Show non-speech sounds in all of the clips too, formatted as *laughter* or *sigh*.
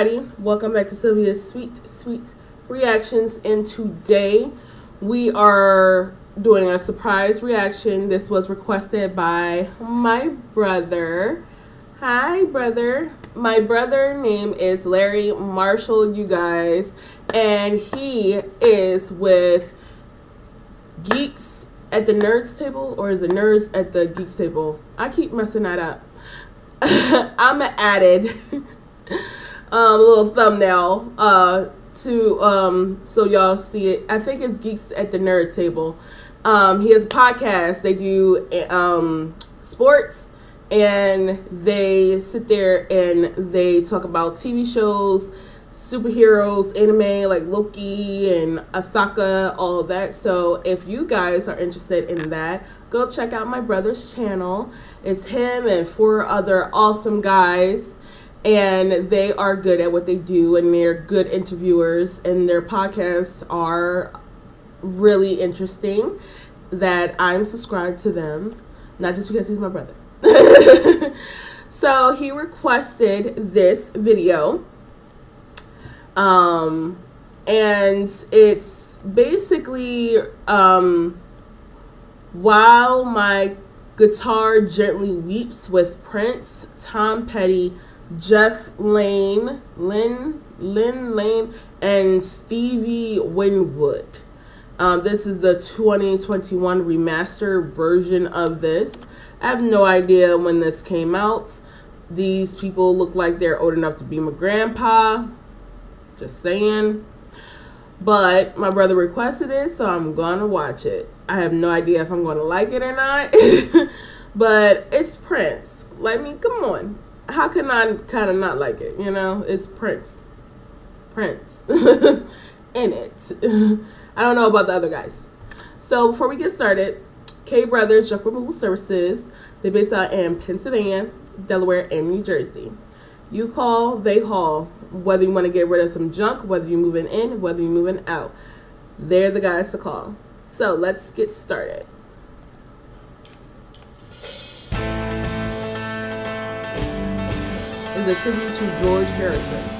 Everybody, welcome back to Sylvia's Sweet Sweet Reactions and today we are doing a surprise reaction. This was requested by my brother. Hi brother. My brother name is Larry Marshall, you guys, and he is with Geeks at the Nerds table or is it Nerds at the Geeks table? I keep messing that up. *laughs* I'm added *laughs* um, little thumbnail uh, to um, so y'all see it. I think it's Geeks at the Nerd Table. Um, he has a podcast. They do um, sports and they sit there and they talk about TV shows, superheroes, anime like Loki and Ahsoka, all of that. So if you guys are interested in that, go check out my brother's channel. It's him and four other awesome guys and they are good at what they do and they're good interviewers and their podcasts are really interesting that I'm subscribed to them not just because he's my brother. *laughs* So he requested this video. Um and it's basically um while my guitar gently weeps with Prince Tom Petty Jeff Lane, Lynn, Lynn Lane, and Stevie Winwood. Um, this is the 2021 remastered version of this. I have no idea when this came out. These people look like they're old enough to be my grandpa. Just saying. But my brother requested it, so I'm gonna watch it. I have no idea if I'm gonna like it or not. *laughs* but it's Prince. Let me, come on how can I kind of not like it? You know, it's Prince. Prince *laughs* in it. *laughs* I don't know about the other guys. So before we get started, K Brothers Junk Removal Services. They're based out in Pennsylvania, Delaware, and New Jersey. You call, they haul. Whether you want to get rid of some junk, whether you're moving in, whether you're moving out. They're the guys to call. So let's get started. Is a tribute to George Harrison.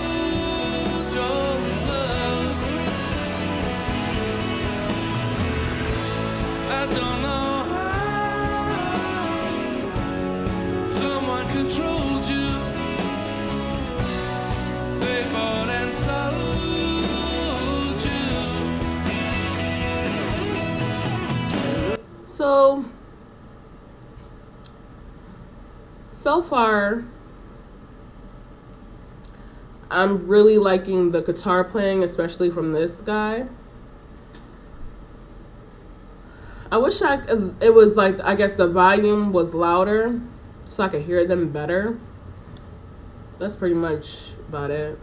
so far, I'm really liking the guitar playing, especially from this guy. I wish I it was like I guess the volume was louder so I could hear them better. That's pretty much about it.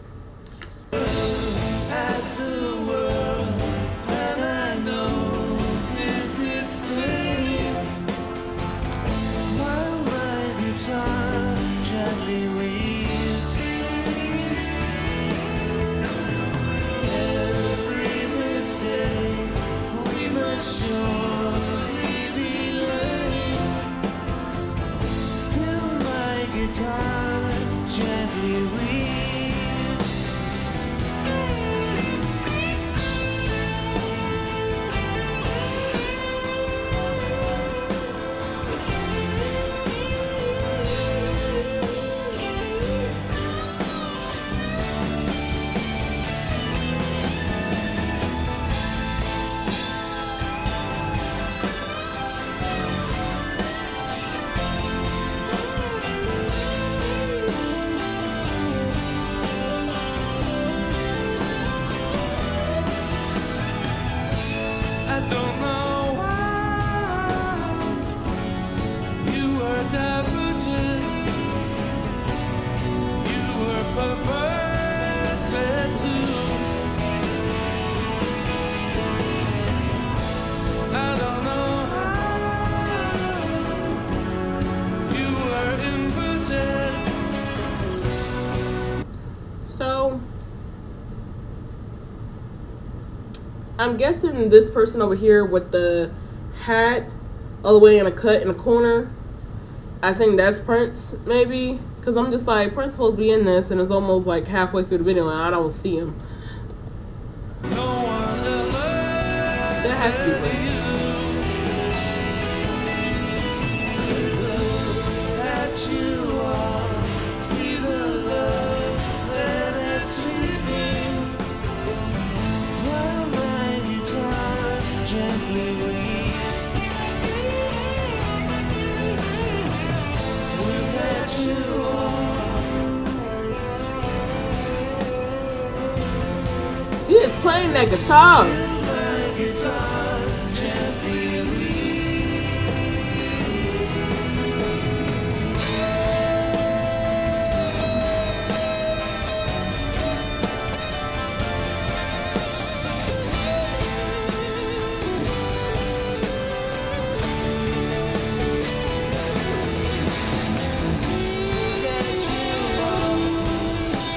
I'm guessing this person over here with the hat all the way in a cut in the corner. I think that's Prince, maybe. Because I'm just like, Prince supposed to be in this, and it's almost like halfway through the video, and I don't see him. No that has to be playing that guitar.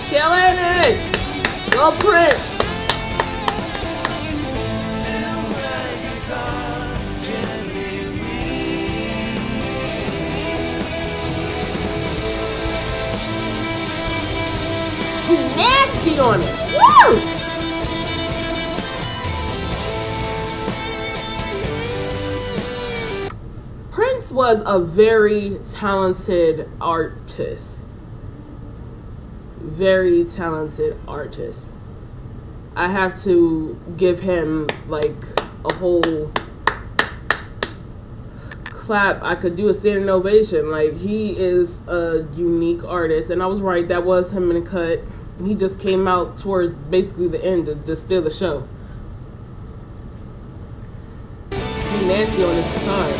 Killing it! Go Prince! On it. Woo! Prince was a very talented artist. Very talented artist. I have to give him like a whole clap. I could do a standing ovation. Like he is a unique artist, and I was right. That was him in the cut he just came out towards basically the end to just steal the show. He nasty on his guitar.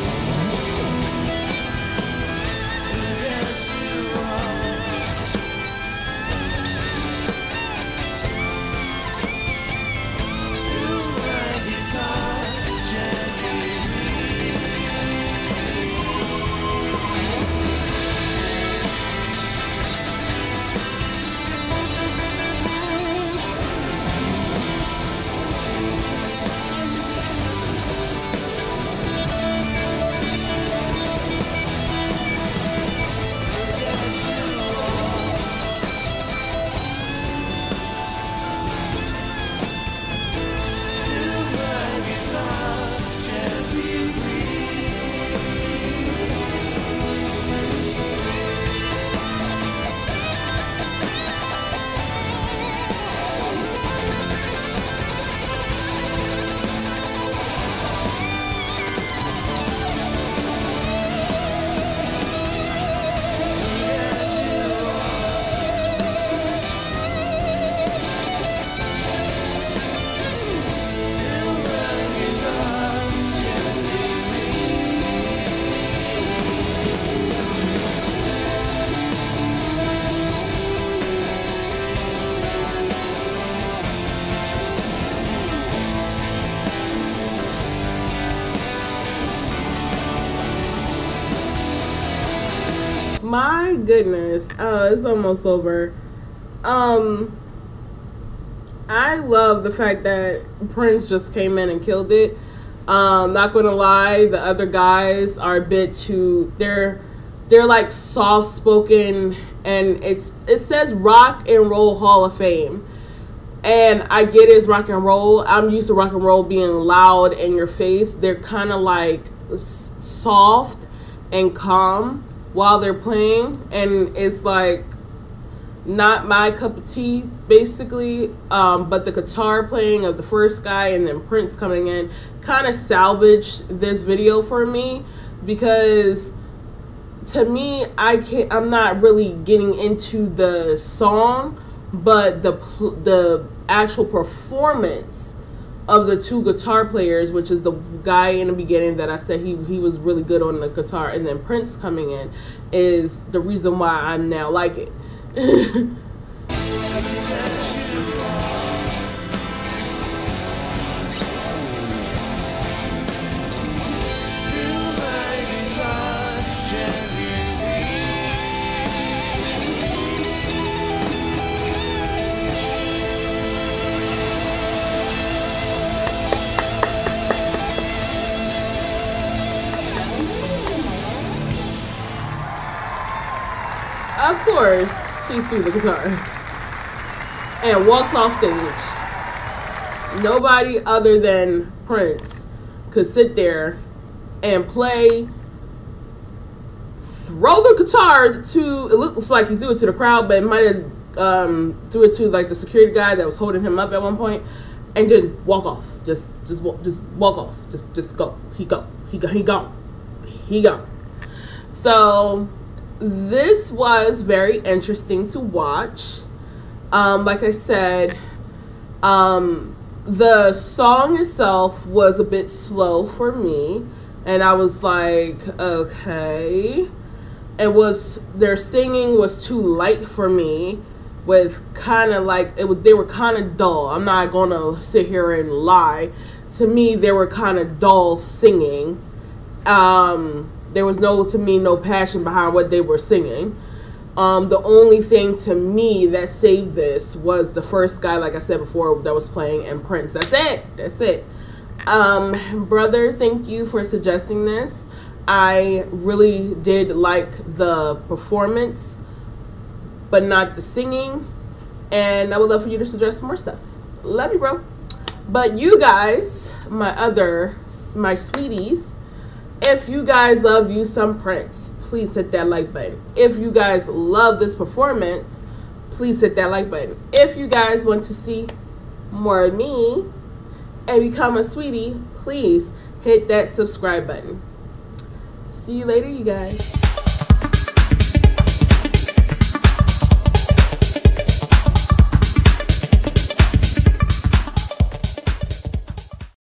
Goodness. Oh, it's almost over. Um I love the fact that Prince just came in and killed it. Um, not gonna lie, the other guys are a bit too they're they're like soft spoken and it's it says rock and roll hall of fame. And I get it's rock and roll. I'm used to rock and roll being loud in your face. They're kind of like soft and calm while they're playing and it's like not my cup of tea basically um, but the guitar playing of the first guy and then prince coming in kind of salvaged this video for me because to me i can't i'm not really getting into the song but the the actual performance of the two guitar players, which is the guy in the beginning that I said he he was really good on the guitar, and then Prince coming in, is the reason why I now like it. *laughs* course, he threw the guitar and walks off stage. Nobody other than Prince could sit there and play, throw the guitar to. It looks like he threw it to the crowd, but it might have um, threw it to like the security guy that was holding him up at one point, and then walk off. Just, just, walk, just walk off. Just, just go. He go. He go. He gone. He gone. So this was very interesting to watch. Um, like I said, um, the song itself was a bit slow for me, and I was like, okay. It was their singing was too light for me, with kind of like it was. They were kind of dull. I'm not gonna sit here and lie. To me, they were kind of dull singing. Um, there was no to me no passion behind what they were singing. Um, the only thing to me that saved this was the first guy like i said before that was playing and prince. That's it. That's it. Um, brother thank you for suggesting this. I really did like the performance but not the singing. And i would love for you to suggest more stuff. Love you bro. But you guys my other my sweeties if you guys love you some Prince, please hit that like button. If you guys love this performance, please hit that like button. If you guys want to see more of me and become a sweetie, please hit that subscribe button. See you later, you guys.